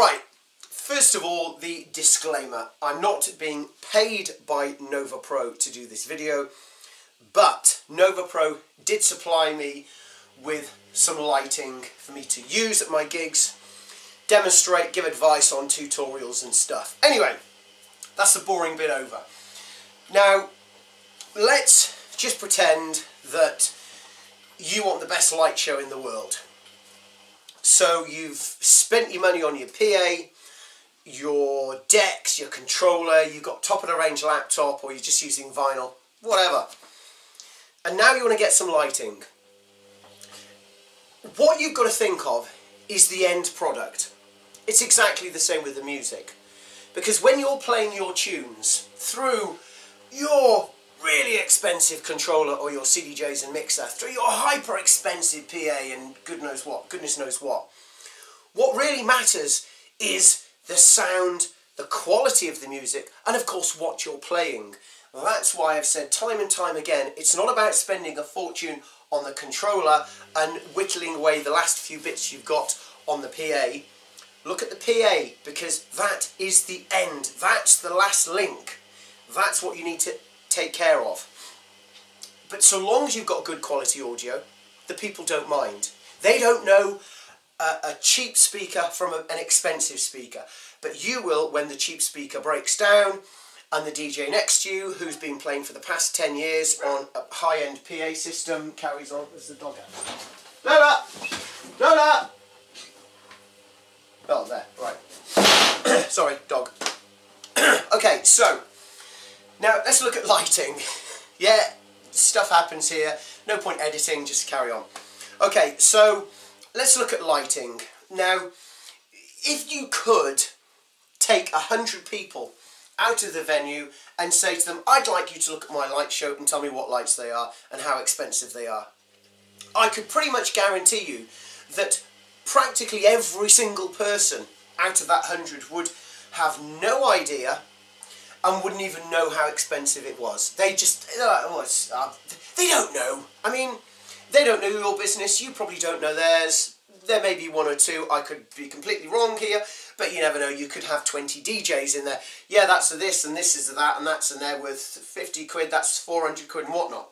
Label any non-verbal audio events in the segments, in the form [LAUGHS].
Right, first of all, the disclaimer. I'm not being paid by NovoPro to do this video, but NovoPro did supply me with some lighting for me to use at my gigs, demonstrate, give advice on tutorials and stuff. Anyway, that's the boring bit over. Now, let's just pretend that you want the best light show in the world. So you've spent your money on your PA, your decks, your controller, you've got top of the range laptop or you're just using vinyl, whatever. And now you want to get some lighting. What you've got to think of is the end product. It's exactly the same with the music. Because when you're playing your tunes through your really expensive controller or your CDJs and mixer, through your hyper expensive PA and good knows what, goodness knows what, what really matters is the sound, the quality of the music, and of course what you're playing. That's why I've said time and time again, it's not about spending a fortune on the controller and whittling away the last few bits you've got on the PA. Look at the PA because that is the end. That's the last link. That's what you need to take care of. But so long as you've got good quality audio, the people don't mind. They don't know a, cheap speaker from an expensive speaker. But you will when the cheap speaker breaks down and the DJ next to you, who's been playing for the past 10 years on a high-end PA system, carries on as the dog out. Lola! Lola! Oh, there, right. [COUGHS] Sorry, dog. [COUGHS] okay, so, now let's look at lighting. [LAUGHS] yeah, stuff happens here. No point editing, just carry on. Okay, so let's look at lighting. Now, if you could take a hundred people out of the venue and say to them, I'd like you to look at my light show and tell me what lights they are and how expensive they are. I could pretty much guarantee you that practically every single person out of that hundred would have no idea and wouldn't even know how expensive it was. They just, oh, uh, they don't know. I mean, they don't know your business, you probably don't know theirs. There may be one or two, I could be completely wrong here, but you never know, you could have 20 DJs in there. Yeah, that's a this, and this is a that, and that's and they're worth 50 quid, that's 400 quid and whatnot.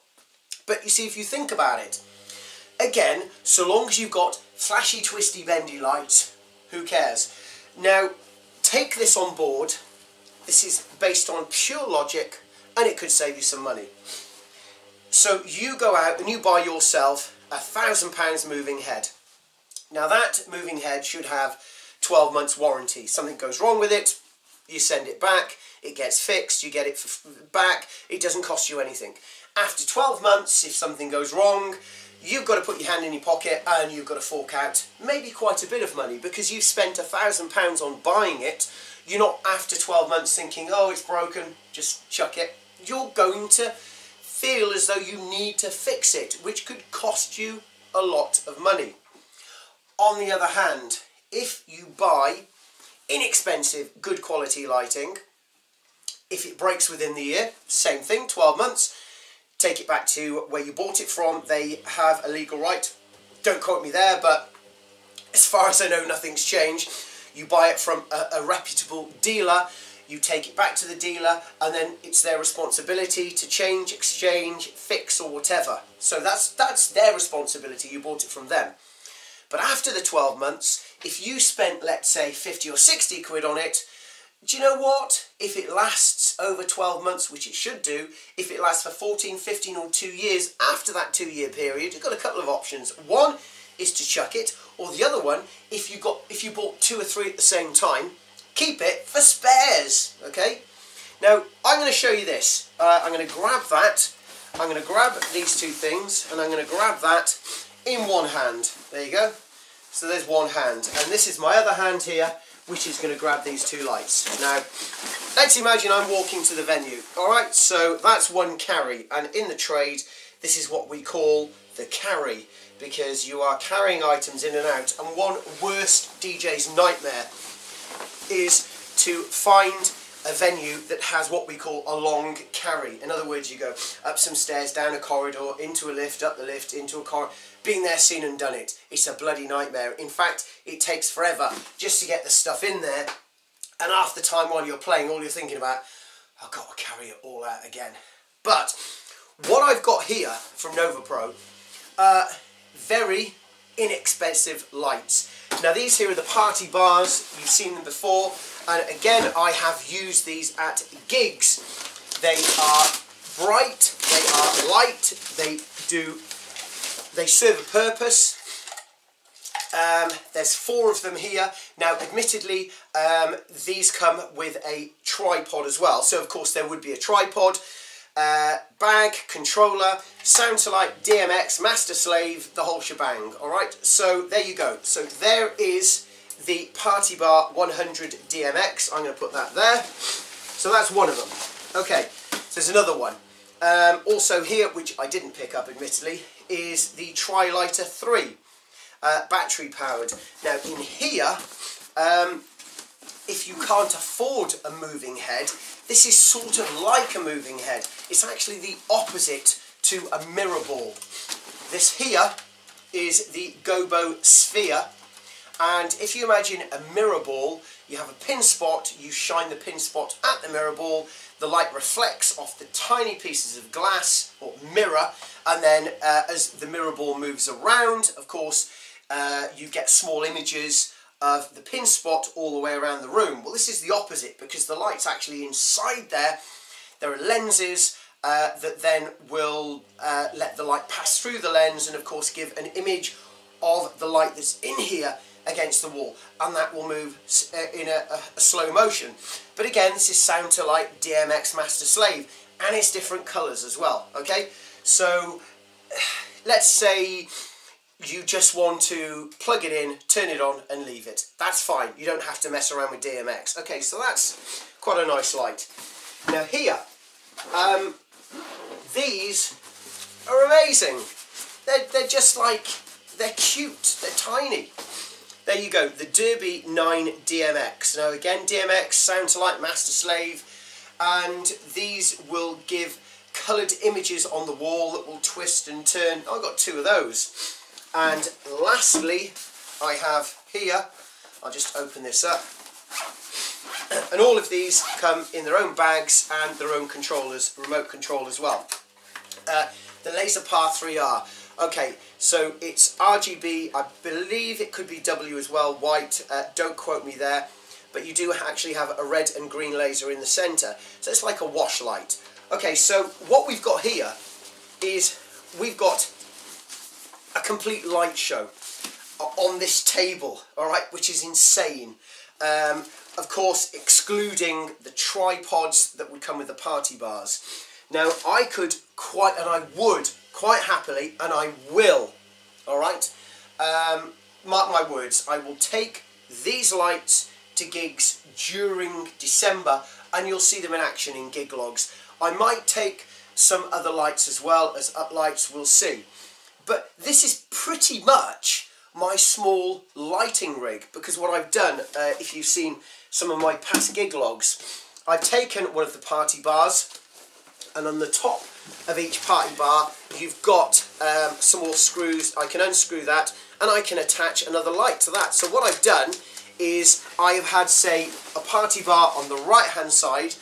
But you see, if you think about it, again, so long as you've got flashy, twisty, bendy lights, who cares? Now, take this on board. This is based on pure logic, and it could save you some money. So you go out and you buy yourself a thousand pounds moving head. Now that moving head should have 12 months warranty. Something goes wrong with it, you send it back, it gets fixed, you get it back, it doesn't cost you anything. After 12 months, if something goes wrong, you've got to put your hand in your pocket and you've got to fork out maybe quite a bit of money because you've spent a thousand pounds on buying it. You're not after 12 months thinking, oh, it's broken, just chuck it. You're going to feel as though you need to fix it, which could cost you a lot of money. On the other hand, if you buy inexpensive, good quality lighting, if it breaks within the year, same thing, 12 months, take it back to where you bought it from. They have a legal right. Don't quote me there, but as far as I know, nothing's changed. You buy it from a, a reputable dealer you take it back to the dealer and then it's their responsibility to change, exchange, fix or whatever. So that's, that's their responsibility, you bought it from them. But after the 12 months, if you spent, let's say, 50 or 60 quid on it, do you know what? If it lasts over 12 months, which it should do, if it lasts for 14, 15 or 2 years after that 2 year period, you've got a couple of options. One is to chuck it, or the other one, if you got if you bought two or three at the same time, keep it for spares, okay? Now, I'm going to show you this. Uh, I'm going to grab that, I'm going to grab these two things, and I'm going to grab that in one hand. There you go. So there's one hand. And this is my other hand here, which is going to grab these two lights. Now, let's imagine I'm walking to the venue. Alright, so that's one carry. And in the trade, this is what we call the carry because you are carrying items in and out. And one worst DJ's nightmare is to find a venue that has what we call a long carry. In other words, you go up some stairs, down a corridor, into a lift, up the lift, into a corridor. Being there, seen and done it. It's a bloody nightmare. In fact, it takes forever just to get the stuff in there. And half the time while you're playing, all you're thinking about, I've got to carry it all out again. But what I've got here from NovoPro, uh, very inexpensive lights. Now these here are the party bars, you've seen them before, and again I have used these at gigs. They are bright, they are light, they do, they serve a purpose. Um, there's four of them here. Now, admittedly, um, these come with a tripod as well. So, of course, there would be a tripod, uh, bag, controller, sound to light, DMX, master slave, the whole shebang. All right, so there you go. So there is the Party Bar 100 DMX. I'm going to put that there. So that's one of them. Okay, so there's another one. Um, also here, which I didn't pick up admittedly, is the Trilighter 3, uh, battery powered. Now in here, um, if you can't afford a moving head, this is sort of like a moving head. It's actually the opposite to a mirror ball. This here is the Gobo Sphere. And if you imagine a mirror ball, you have a pin spot, you shine the pin spot at the mirror ball, the light reflects off the tiny pieces of glass or mirror, and then uh, as the mirror ball moves around, of course, uh, you get small images of the pin spot all the way around the room. Well, this is the opposite because the light's actually inside there. There are lenses uh, that then will uh, let the light pass through the lens and of course give an image of the light that's in here against the wall and that will move uh, in a, a, a slow motion. But again, this is sound to light DMX Master Slave and it's different colours as well, okay? So [SIGHS] let's say you just want to plug it in, turn it on and leave it. That's fine. You don't have to mess around with DMX. Okay, so that's quite a nice light. Now here, um, these are amazing. They're, they're just like, they're cute, they're tiny. There you go, the Derby 9 DMX. Now again, DMX sounds like Master Slave, and these will give coloured images on the wall that will twist and turn. I've got two of those. And lastly, I have here, I'll just open this up, [CLEARS THROAT] and all of these come in their own bags and their own controllers, remote control as well. Uh, the Laserpar 3R. Okay, so it's RGB, I believe it could be W as well, white, uh, don't quote me there, but you do actually have a red and green laser in the centre, so it's like a wash light. Okay, so what we've got here is we've got a complete light show on this table, all right, which is insane. Um, of course, excluding the tripods that would come with the party bars. Now, I could quite, and I would, quite happily, and I will, all right, um, mark my words, I will take these lights to gigs during December, and you'll see them in action in gig logs. I might take some other lights as well as uplights, we'll see. But this is pretty much my small lighting rig because what I've done, uh, if you've seen some of my past gig logs, I've taken one of the party bars and on the top of each party bar you've got um, some more screws. I can unscrew that and I can attach another light to that. So what I've done is I have had, say, a party bar on the right hand side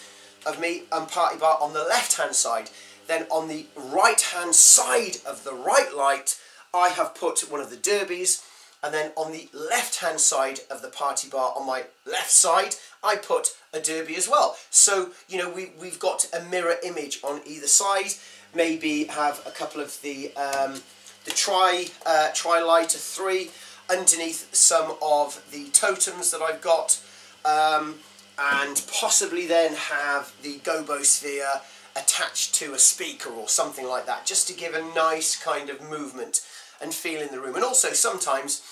of me and party bar on the left hand side. Then on the right hand side of the right light, I have put one of the derbies. And then on the left hand side of the party bar on my left side, I put a derby as well. So, you know, we, we've got a mirror image on either side. Maybe have a couple of the, um, the tri, uh, Trilighter 3 underneath some of the totems that I've got. Um, and possibly then have the Gobo Sphere attached to a speaker or something like that, just to give a nice kind of movement and feel in the room. And also sometimes,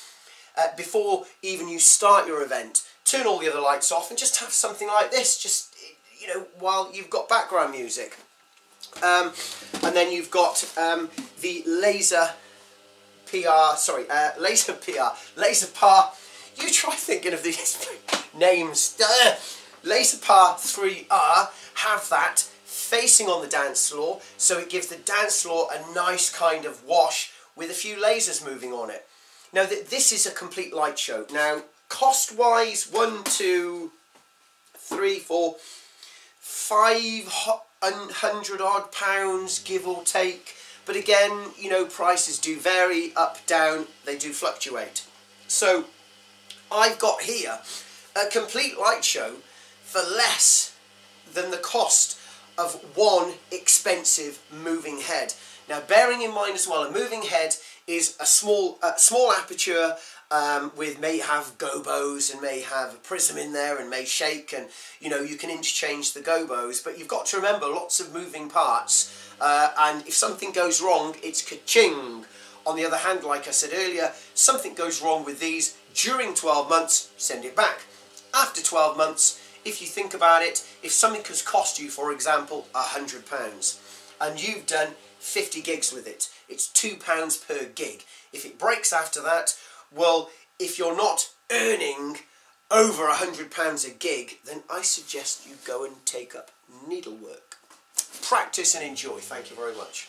uh, before even you start your event, turn all the other lights off and just have something like this, just, you know, while you've got background music. Um, and then you've got um, the laser PR, sorry, uh, [LAUGHS] laser PR, laser par, you try thinking of these [LAUGHS] names, [LAUGHS] uh, Laserpar 3R, have that facing on the dance floor so it gives the dance floor a nice kind of wash with a few lasers moving on it. Now th this is a complete light show. Now cost wise, one, two, three, four, five hundred odd pounds give or take. But again, you know, prices do vary up, down, they do fluctuate. So I've got here a complete light show for less than the cost of one expensive moving head. Now bearing in mind as well, a moving head is a small, uh, small aperture um, with may have gobos and may have a prism in there and may shake and you know you can interchange the gobos. But you've got to remember lots of moving parts uh, and if something goes wrong it's ka-ching. On the other hand like I said earlier something goes wrong with these during 12 months send it back. After 12 months if you think about it if something has cost you for example a hundred pounds and you've done 50 gigs with it it's two pounds per gig if it breaks after that well, if you're not earning over a hundred pounds a gig, then I suggest you go and take up needlework. Practice and enjoy. Thank you very much.